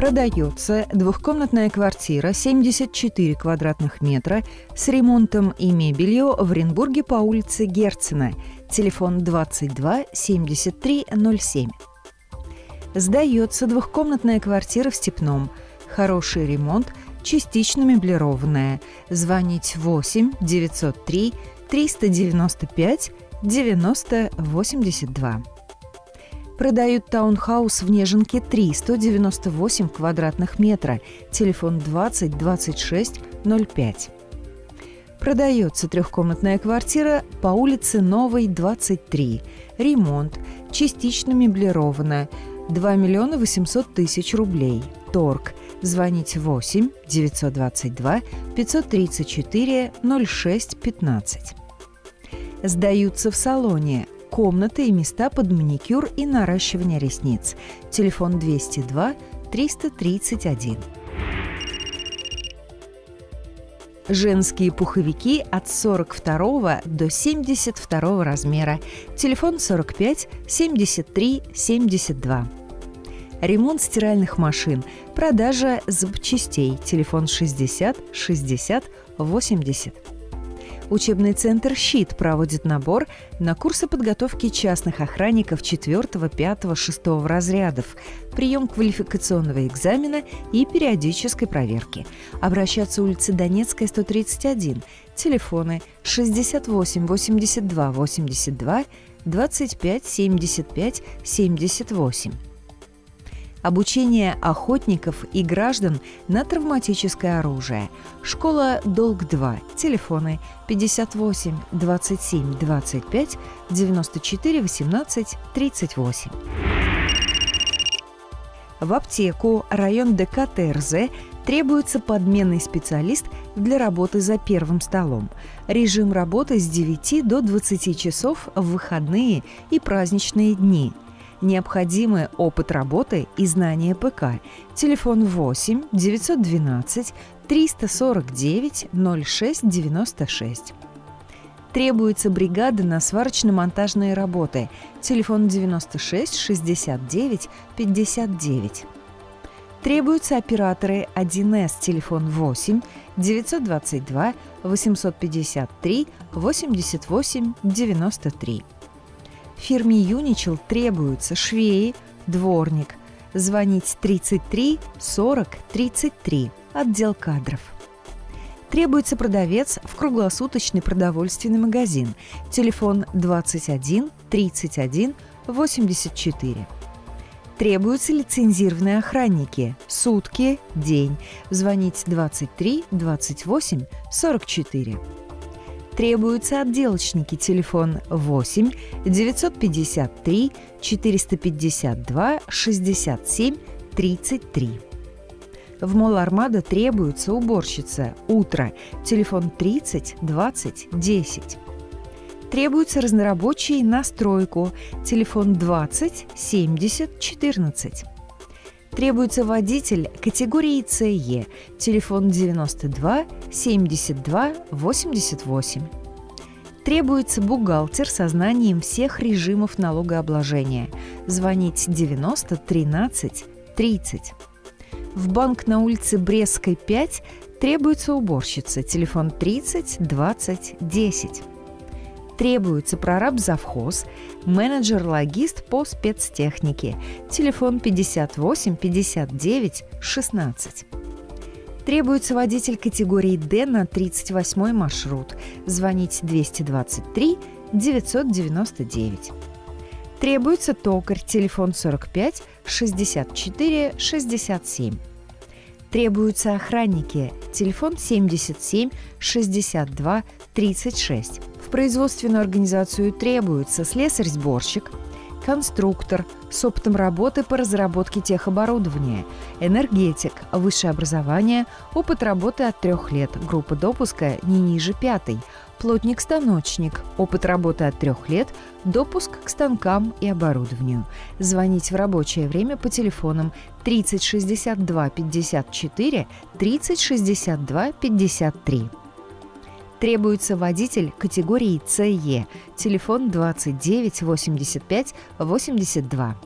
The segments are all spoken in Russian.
Продается двухкомнатная квартира 74 квадратных метра с ремонтом и мебелью в Оренбурге по улице Герцена. Телефон 22 73 07. Сдается двухкомнатная квартира в Степном. Хороший ремонт, частично меблированная. Звонить 8 903 395 90 82. Продают таунхаус в Неженке 3, 198 квадратных метра. Телефон 20 26 05. Продается трехкомнатная квартира по улице Новой, 23. Ремонт. Частично меблирована. 2 миллиона 800 тысяч рублей. Торг. Звоните 8 922 534 06 15. Сдаются в салоне комнаты и места под маникюр и наращивание ресниц. Телефон 202 331. Женские пуховики от 42 до 72 размера. Телефон 45 73 72. Ремонт стиральных машин. Продажа запчастей. Телефон 60 60 80. Учебный центр «Щит» проводит набор на курсы подготовки частных охранников 4, 5, 6 разрядов, прием квалификационного экзамена и периодической проверки. Обращаться улица Донецкая, 131, телефоны 68 82 82 25 75 78 обучение охотников и граждан на травматическое оружие. Школа «Долг-2». Телефоны 58 27 25 94 18 38. В аптеку район ДК ТРЗ требуется подменный специалист для работы за первым столом. Режим работы с 9 до 20 часов в выходные и праздничные дни – Необходимы опыт работы и знания ПК. Телефон 8 912 349 06 96. Требуется бригада на сварочно-монтажные работы. Телефон 96 69 59. Требуются операторы 1С, телефон 8 922 853 88 93. Фирме Юничел требуются швеи, дворник. Звонить 33 40 33. Отдел кадров. Требуется продавец в круглосуточный продовольственный магазин. Телефон 21 31 84. Требуются лицензированные охранники. Сутки, день. Звонить 23 28 44. Требуются отделочники. Телефон 8 953 452 67 33. В Мол Армада требуется уборщица. Утро. Телефон 30 20 10. Требуются разнорабочие на стройку. Телефон 20 70 14. Требуется водитель категории ЦЕ, телефон 92 72 88. Требуется бухгалтер со знанием всех режимов налогообложения. Звонить 90 13 30. В банк на улице Брестской 5 требуется уборщица. Телефон 30 20 10 требуется прораб завхоз, менеджер-логист по спецтехнике. Телефон 58 59 16. Требуется водитель категории D на 38 маршрут. Звонить 223 999. Требуется токарь, телефон 45 64 67. Требуются охранники, телефон 77 62 36. В производственную организацию требуется слесарь-сборщик, конструктор с опытом работы по разработке техоборудования, энергетик, высшее образование, опыт работы от трех лет, группа допуска не ниже пятой, плотник-станочник, опыт работы от трех лет, допуск к станкам и оборудованию. Звонить в рабочее время по телефонам 30 62 54 30 62 53. Требуется водитель категории ЦЕ. Телефон 29 85 82.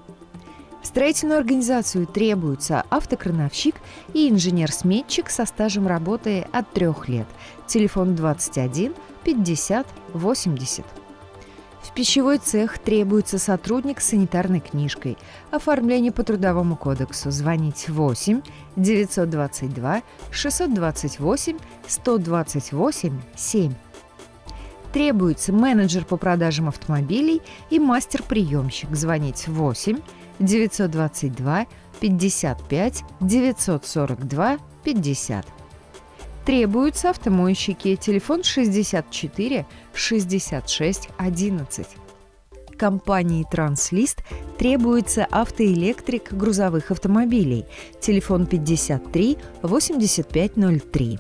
В строительную организацию требуются автокрановщик и инженер-сметчик со стажем работы от трех лет. Телефон 21 50 80. В пищевой цех требуется сотрудник с санитарной книжкой. Оформление по Трудовому кодексу. Звонить 8 922 628 128 7. Требуется менеджер по продажам автомобилей и мастер-приемщик. Звонить 8 922 55 942 50. Требуются автомойщики. Телефон 64 66 11. Компании «Транслист» требуется автоэлектрик грузовых автомобилей. Телефон 53 8503.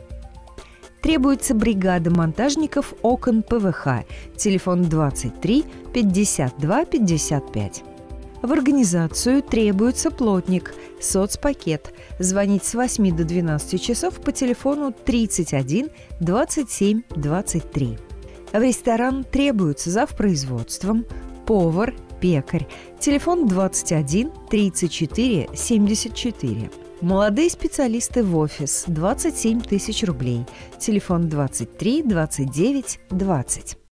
Требуется бригада монтажников окон ПВХ. Телефон 23 52 55. В организацию требуется плотник, соцпакет. Звонить с 8 до 12 часов по телефону 31 27 23. В ресторан требуется завпроизводством, повар, пекарь. Телефон 21 34 74. Молодые специалисты в офис 27 тысяч рублей. Телефон 23 29 20.